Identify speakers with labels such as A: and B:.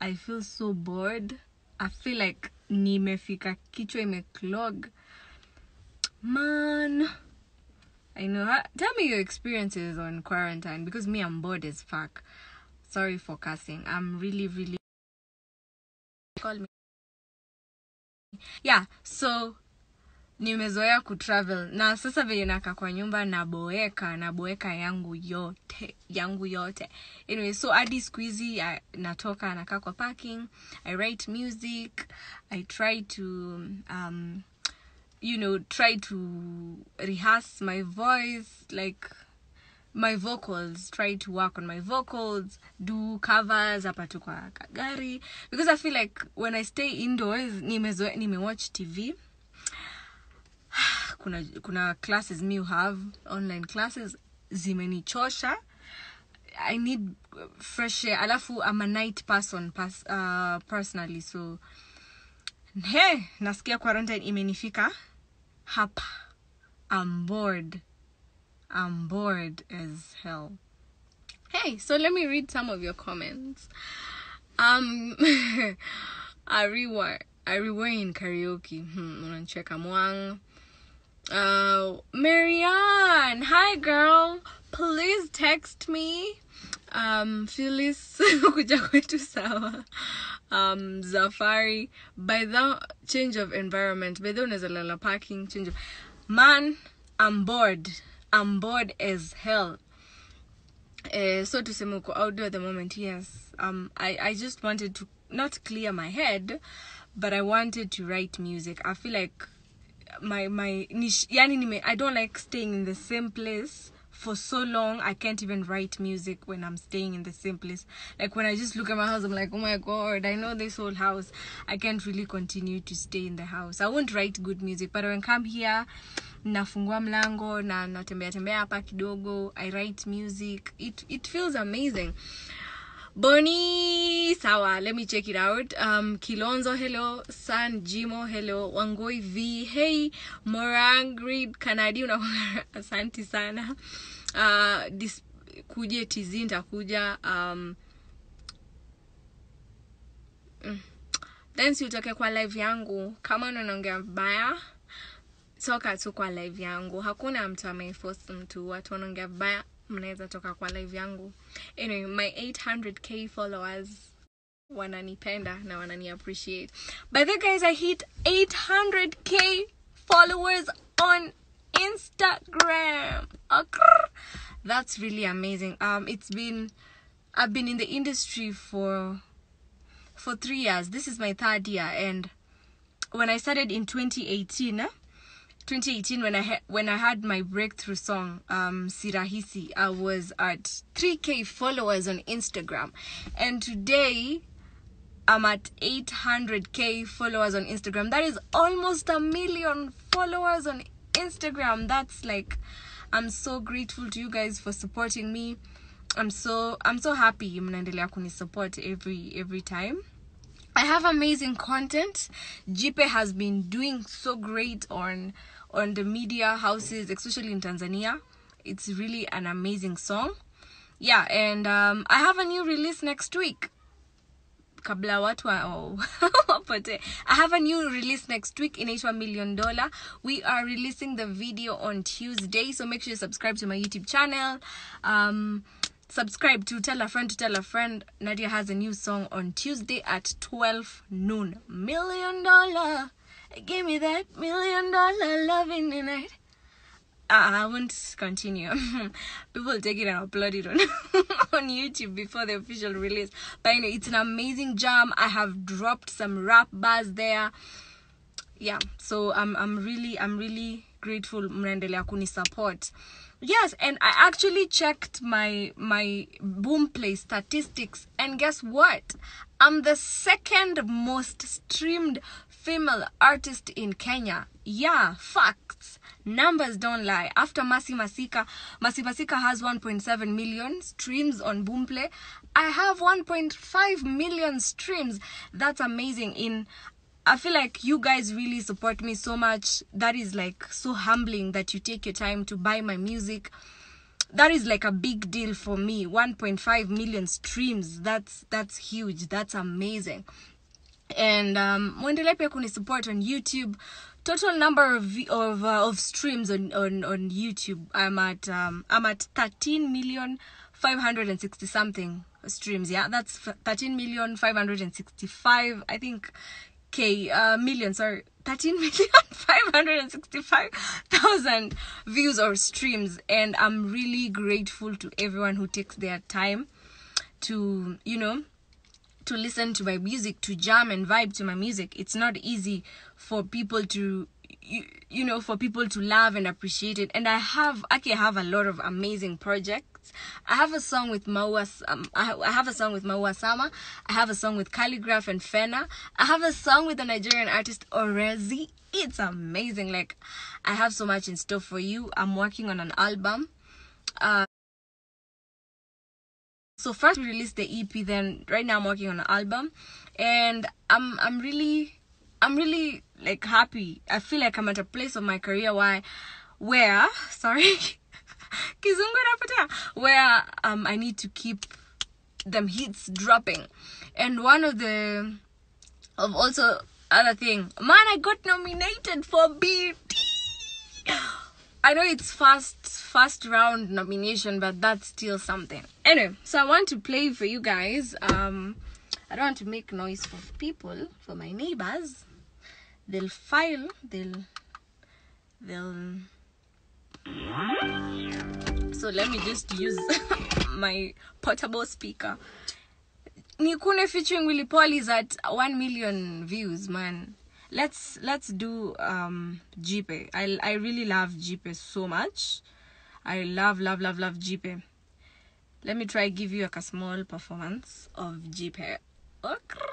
A: i feel so bored. I feel like nimefika kichwa imeclog man i know. Tell me your experiences on quarantine because me i'm bored as fuck. Sorry for cussing. I'm really really. Call me. Yeah so nimezoea kutravel. Na sasa vile naka kwa nyumba naboeka naboeka yangu yote yangu yote. Anyway so hadi siku hizi natoka nakaa kwa parking i write music i try to um, you know try to rehearse my voice like my vocals try to work on my vocals do covers hapa tu kwa kagari because i feel like when i stay indoors nimewatch tv kuna kuna classes mi have online classes zimenichosha. I need fresh air. Alafu i'm a night person pers uh, personally so he nasikia quarantine imenifika hapa. I'm bored. I'm bored as hell. Hey so let me read some of your comments. Um ariwa ariwa in karaoke. Hmm, unancheka mwang uh, Marianne, hi girl. Please text me. Um, Phyllis, kuja kwetu sawa. Um, Zafari, by the change of environment, by the parking, change of, man, I'm bored. I'm bored as hell. Uh, so tuseme uko outdoor at the moment yes um I, I just wanted to not clear my head but i wanted to write music i feel like my my niche yani nime, i don't like staying in the same place for so long. I can't even write music when i'm staying in the same place. Like when i just look at my house i'm like oh my god i know this whole house. I can't really continue to stay in the house. I won't write good music but when I come here nafungua mlango na natembea tembea hapa kidogo i write music. It, it feels amazing Boni sawa, let me check it out. Um Kilonzo hello, San Jimo hello, Wangoi V hey, Morang Grid Kanadi una asanti sana. Uh kuje TZ nitakuja um mm. then utoke kwa live yangu. Kama unaongea vibaya toka tu kwa live yangu. Hakuna mtu ameiforce mtu. Watu wanaongea vibaya mnaweza toka kwa live yangu. Anyway my 800k followers wananipenda na wanani appreciate by the guys i hit 800k followers on instagram. Akrr. that's really amazing. Um it's been i've been in the industry for for three years. This is my third year and when i started in 2018 eh, 2018 when I when I had my breakthrough song um Sirahisi I was at 3k followers on Instagram. And today I'm at 800k followers on Instagram. That is almost a million followers on Instagram. That's like I'm so grateful to you guys for supporting me. I'm so I'm so happy mnaendelea kunisupport every every time I have amazing content. Jipe has been doing so great on on the media houses, especially in Tanzania. It's really an amazing song. Yeah, and um, I have a new release next week. kabla watu wa- oh, wapote i have a new release next week inaitwa million dollar we are releasing the video on tuesday so make sure you subscribe to my youtube channel um subscribe to tell a friend to tell a friend nadia has a new song on tuesday at 12 noon million dollar give me that million dollar loving tonight ah, I won't continue. People take it and upload it on on YouTube before the official release. But anyway, it's an amazing jam. I have dropped some rap bars there. Yeah, so I'm I'm really I'm really grateful mnaendelea kuni support. Yes, and I actually checked my my Boomplay statistics and guess what? I'm the second most streamed female artist in Kenya. Yeah, facts. Numbers don't lie. After Masi Masika, Masi Masika has 1.7 million streams on Boomplay. I have 1.5 million streams. That's amazing. In I feel like you guys really support me so much. That is like so humbling that you take your time to buy my music. that is like a big deal for me. 1.5 million streams. That's that's huge. That's amazing. And um mwendelee pia kunisupport on youtube. Total number of of, uh, of streams on, on on youtube. I'm at um i'm at 13 million 560 something streams. Yeah that's f- 13 million 565 i think k uh million sorry 13 million 565,000 views or streams. And i'm really grateful to everyone who takes their time to you know to listen to my music to jam and vibe to my music. It's not easy for people to you, you know for people to love and appreciate it. And i have I have a lot of amazing projects i have a song with maua um, I, have a song with maua sama i have a song with Khaligraph and fena i have a song with the nigerian artist orezi. It's amazing like i have so much in store for you. I'm working on an album. Uh so first we released the ep then right now i'm working on an album. And i'm i'm really i'm really like happy. I feel like i'm at a place of my career where where sorry kizungu inapotea where um i need to keep them hits dropping and one of the of also other thing man i got nominated for bt I know it's first first round nomination, but that's still something. Anyway, so I want to play for you guys. Um, I don't want to make noise for people, for my neighbors. They'll file. They'll they'll. So let me just use my portable speaker. Nikune featuring Willy Paul is at one million views, man. Let's let's do um Jipe. I I really love Jipe so much. I love love love love Jipe. Let me try give you like a small performance of Jipe. Okay.